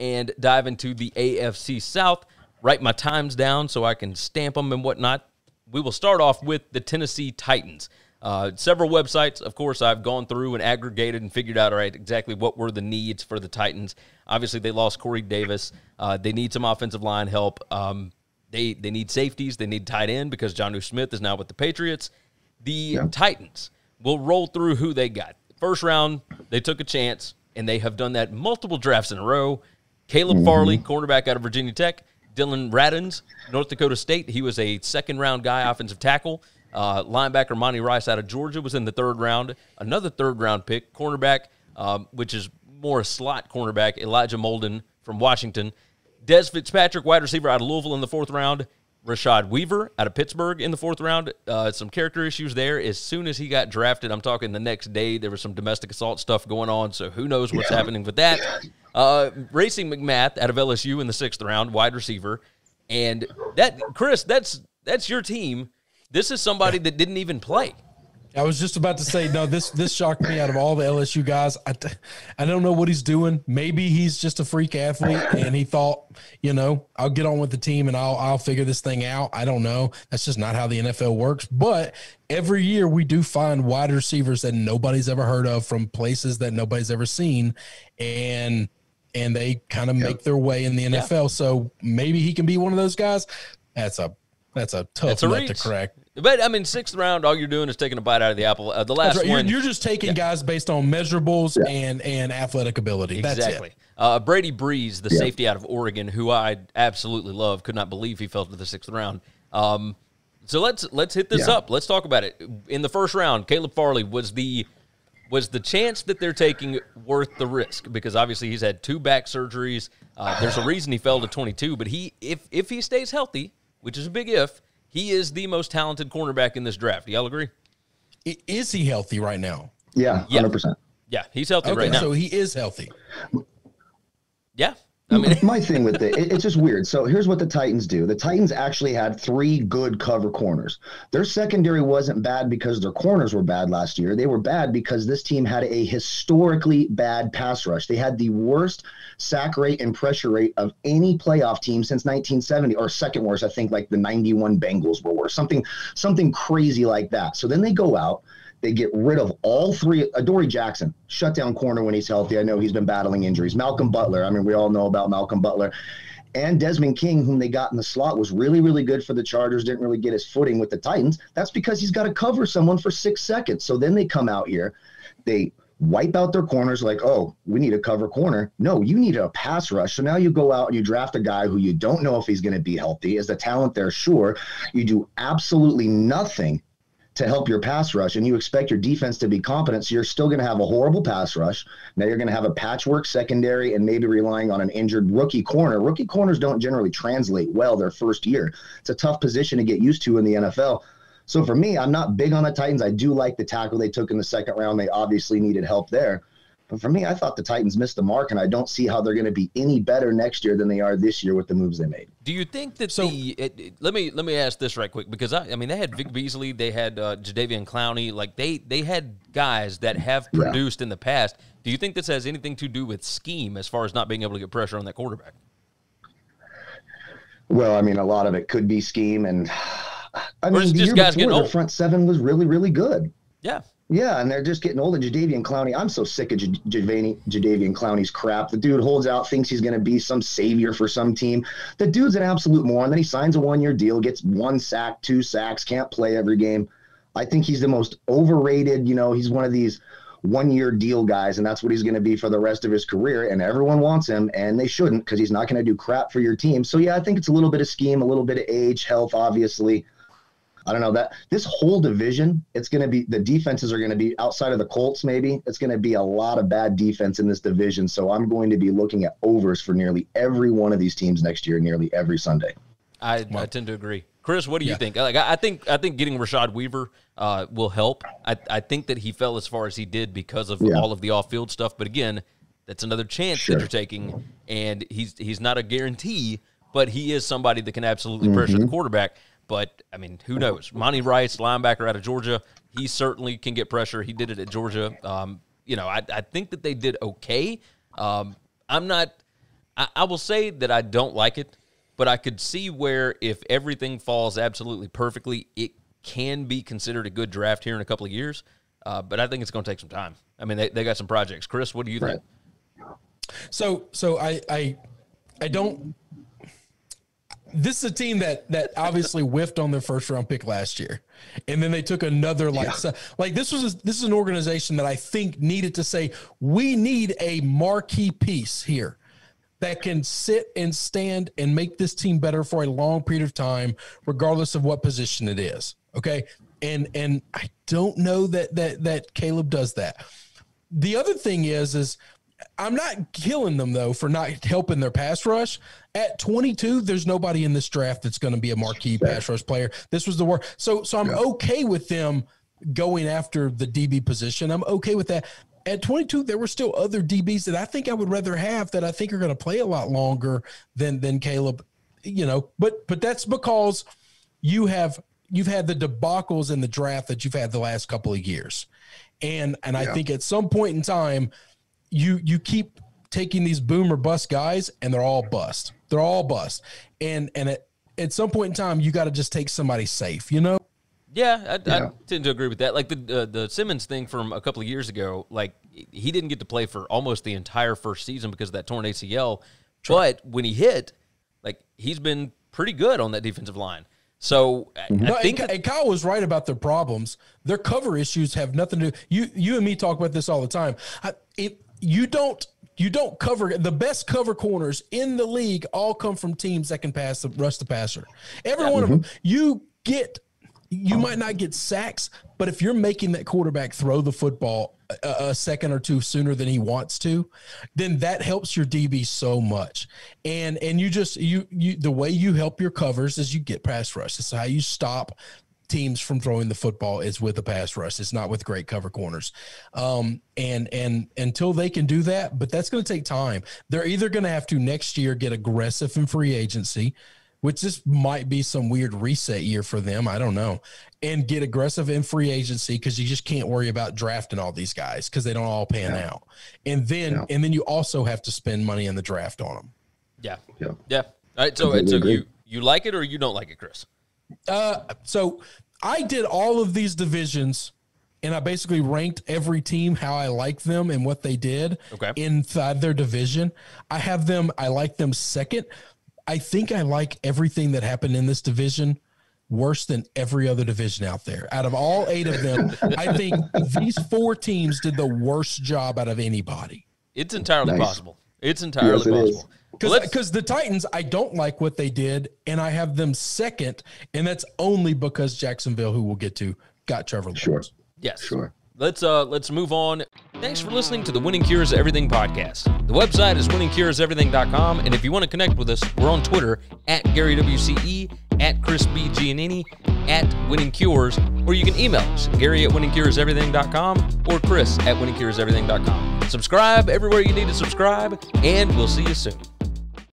and dive into the AFC South. Write my times down so I can stamp them and whatnot. We will start off with the Tennessee Titans. Uh, several websites, of course, I've gone through and aggregated and figured out, all right, exactly what were the needs for the Titans. Obviously, they lost Corey Davis. Uh, they need some offensive line help. Um, they they need safeties. They need tight end because Jonnu Smith is now with the Patriots. The yeah. Titans will roll through who they got. First round, they took a chance, and they have done that multiple drafts in a row. Caleb mm-hmm. Farley, cornerback out of Virginia Tech. Dillon Radunz, North Dakota State. He was a second round guy, offensive tackle. Uh, linebacker Monty Rice out of Georgia was in the third round. Another third round pick, cornerback, um, which is more a slot cornerback, Elijah Molden from Washington. Dez Fitzpatrick, wide receiver out of Louisville in the fourth round. Rashad Weaver out of Pittsburgh in the fourth round. Uh, some character issues there. As soon as he got drafted, I'm talking the next day, there was some domestic assault stuff going on. So who knows what's yeah. happening with that? Uh, Racey McMath out of LSU in the sixth round, wide receiver. And that, Chris, that's that's your team. This is somebody that didn't even play. I was just about to say no. This this shocked me out of all the LSU guys. I, I don't know what he's doing. Maybe he's just a freak athlete, and he thought, you know, I'll get on with the team and I'll I'll figure this thing out. I don't know. That's just not how the NFL works. But every year we do find wide receivers that nobody's ever heard of from places that nobody's ever seen, and and they kind of yep. make their way in the NFL. So maybe he can be one of those guys. That's a that's a tough that's a nut to crack. But I mean, sixth round, all you're doing is taking a bite out of the apple. Uh, the last right. one, you're, you're, just taking yeah. guys based on measurables yeah. and and athletic ability. Exactly. Uh, Brady Breeze, the yeah. safety out of Oregon, who I absolutely love, could not believe he fell to the sixth round. Um, so let's let's hit this up. Let's talk about it. In the first round, Caleb Farley was the was the chance that they're taking worth the risk because obviously he's had two back surgeries. Uh, there's a reason he fell to 22, but he if if he stays healthy, which is a big if, he is the most talented cornerback in this draft. Do y'all agree? Is he healthy right now? Yeah, hundred percent. Yeah, he's healthy okay, right now. So he is healthy. Yeah, I mean, my thing with it, it's just weird. So here's what the Titans do. The Titans actually had three good cover corners. Their secondary wasn't bad because their corners were bad last year. They were bad because this team had a historically bad pass rush. They had the worst sack rate and pressure rate of any playoff team since 1970, or second worst, I think, like the 91 Bengals were worse. Something, something crazy like that. So then they go out they get rid of all three. Adoree Jackson, shutdown corner when he's healthy. I know he's been battling injuries. Malcolm Butler. I mean, we all know about Malcolm Butler. And Desmond King, whom they got in the slot, was really, really good for the Chargers. Didn't really get his footing with the Titans. That's because he's got to cover someone for six seconds. So then they come out here, they wipe out their corners like, oh, we need a cover corner. No, you need a pass rush. So now you go out and you draft a guy who you don't know if he's going to be healthy. Is the talent there? Sure. You do absolutely nothing to help your pass rush and you expect your defense to be competent. So you're still going to have a horrible pass rush. Now you're going to have a patchwork secondary and maybe relying on an injured rookie corner. Rookie corners don't generally translate well their first year. It's a tough position to get used to in the NFL. So for me, I'm not big on the Titans. I do like the tackle they took in the second round. They obviously needed help there. But for me, I thought the Titans missed the mark, and I don't see how they're going to be any better next year than they are this year with the moves they made. Do you think that so, the it, it, let me let me ask this right quick because I, I mean they had Vic Beasley, they had uh, Jadeveon Clowney, like they they had guys that have produced yeah. in the past. Do you think this has anything to do with scheme as far as not being able to get pressure on that quarterback? Well, I mean, a lot of it could be scheme, and I mean, the year before, their front seven was really, really good. Yeah, yeah, and they're just getting old. And Jadeveon Clowney, I'm so sick of J- Jadeveon, Jadeveon Clowney's crap. The dude holds out, thinks he's going to be some savior for some team. The dude's an absolute moron. Then he signs a one year deal, gets one sack, two sacks, can't play every game. I think he's the most overrated. You know, he's one of these one year deal guys, and that's what he's going to be for the rest of his career. And everyone wants him, and they shouldn't because he's not going to do crap for your team. So, yeah, I think it's a little bit of scheme, a little bit of age, health, obviously. I don't know that this whole division, it's going to be the defenses are going to be outside of the Colts, maybe it's going to be a lot of bad defense in this division. So I'm going to be looking at overs for nearly every one of these teams next year, nearly every Sunday. I, I tend to agree. Chris, what do you yeah. think? Like, I think I think getting Rashad Weaver uh, will help. I, I think that he fell as far as he did because of yeah. all of the off field stuff. But again, that's another chance sure. that you're taking, and he's he's not a guarantee, but he is somebody that can absolutely pressure mm-hmm. the quarterback. But I mean, who knows? Monty Rice, linebacker out of Georgia, he certainly can get pressure. He did it at Georgia. Um, you know, I, I think that they did okay. Um, I'm not. I, I will say that I don't like it, but I could see where if everything falls absolutely perfectly, it can be considered a good draft here in a couple of years. Uh, but I think it's going to take some time. I mean, they, they got some projects. Chris, what do you think? So, so I, I, I don't. This is a team that that obviously whiffed on their first round pick last year, and then they took another like so, like this was a, this is an organization that I think needed to say we need a marquee piece here that can sit and stand and make this team better for a long period of time, regardless of what position it is. Okay, and and I don't know that that that Caleb does that. The other thing is is I'm not killing them though for not helping their pass rush. At 22, there's nobody in this draft that's going to be a marquee pass rush player. This was the work. So so I'm yeah. okay with them going after the DB position. I'm okay with that. At 22, there were still other DBs that I think I would rather have that I think are going to play a lot longer than than Caleb. You know, but but that's because you have you've had the debacles in the draft that you've had the last couple of years. And and I think at some point in time, you you keep taking these boomer bust guys and they're all bust. They're all bust. And and at, at some point in time, you got to just take somebody safe, you know? Yeah, I, yeah. I, tend to agree with that. Like the uh, the Simmons thing from a couple of years ago, like he didn't get to play for almost the entire first season because of that torn ACL. Sure. But when he hit, like he's been pretty good on that defensive line. So mm-hmm. I, no, think and, that, and Kyle was right about their problems. Their cover issues have nothing to. Do you you and me talk about this all the time. I, it, you don't you don't cover the best cover corners in the league. All come from teams that can pass the rush the passer. Every one mm-hmm. of them. You get you might not get sacks, but if you're making that quarterback throw the football a, a, second or two sooner than he wants to, then that helps your DB so much. And and you just you you the way you help your covers is you get pass rush. It's how you stop teams from throwing the football is with a pass rush. It's not with great cover corners. Um, and and until they can do that, but that's going to take time. They're either going to have to next year get aggressive in free agency which this might be some weird reset year for them. I don't know. And get aggressive in free agency because you just can't worry about drafting all these guys because they don't all pan yeah. out. And then yeah. and then you also have to spend money in the draft on them. Yeah. Yeah. Yeah. All right. So, so you you like it or you don't like it, Chris? Uh so I did all of these divisions and I basically ranked every team how I like them and what they did okay. inside their division. I have them, I like them second, I think I like everything that happened in this division worse than every other division out there. Out of all eight of them, I think these four teams did the worst job out of anybody. It's entirely nice. possible. It's entirely yes, possible. Because the Titans, I don't like what they did, and I have them second, and that's only because Jacksonville, who we'll get to, got Trevor Lawrence. Sure. Yes. Sure. Let's uh let's move on. Thanks for listening to the Winning Cures Everything podcast. The website is winningcureseverything.com, and if you want to connect with us, we're on Twitter at Gary WCE, at Chris B. Giannini, at Winning Cures, or you can email us, Gary at winningcureseverything.com or Chris at winningcureseverything.com. Subscribe everywhere you need to subscribe, and we'll see you soon.